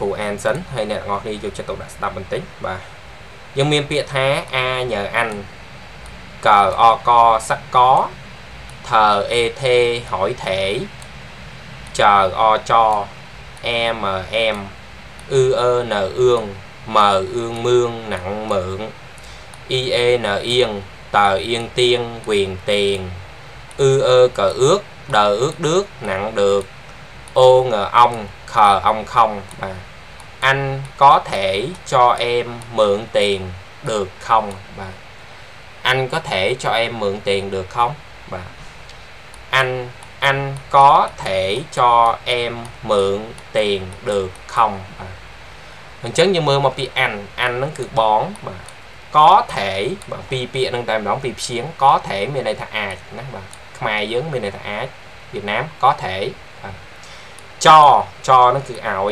គ្រូអានសិនហើយអ្នកទាំងអស់គ្នាយកចិត្តទុកដាក់ស្ដាប់បន្តិចបាទយើងមានពាក្យថាអាញើអាន់កើអកសកថើអេថេហើយថេចើអចអែមអែមអ៊ឺអឺនៅអឿងមើអឿងមឿងណាំងមើងអ៊ីអេនៅអៀងតើអៀងទៀងវិញតេងអ៊ឺអឺកើអឿកដើអឿកដឿកណាំងដឿក ô ngờ ông, khờ ông không? Mà anh có thể cho em mượn tiền được không? Mà anh có thể cho em mượn tiền được không? Mà anh anh có thể cho em mượn tiền được không? Mà mình chấn như mưa mà bị anh anh nó cứ bón mà có thể mà pi pi nâng tay đón pi xiếng. Có thể mình này thà à nó mà mai giống mình này thà á Việt Nam, có thể, bà cho cho nó cứ ảo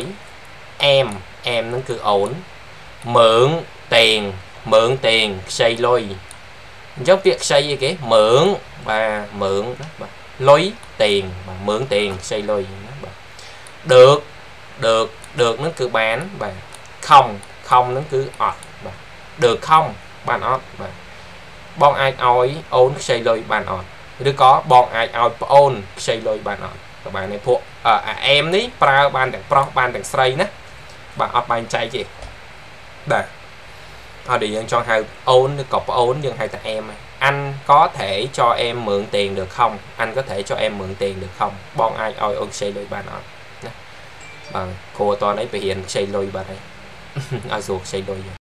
em em nó cứ ổn mượn tiền mượn tiền xây lôi giống việc xây gì cái mượn và mượn đó, lối tiền và mượn tiền xây lôi đó, được được được nó cứ bán và không không nó cứ ọt và được không bàn ọt và bọn ai oi ôn xây lôi bàn ọt ឬក៏បងអាចឲ្យប្អូនខ្ចីលុយបានអត់ ក៏បាននេះពួកអាអែមនេះប្រើបានទាំងប្រុសបានទាំងស្រីណាបាទអត់បែងចែកទេបាទអត់ដែលយើងចង់ហៅអូនឬក៏ប្អូនយើងហៅតែអែម anh có thể cho em mượn tiền được không anh có thể cho em mượn tiền được không បងអាចឲ្យអូនខ្ចីលុយបានអត់ណាបាទគ្រូអត់តនេះបរៀនខ្ចីលុយបាទហើយឲ្យស្រួលខ្ចីលុយ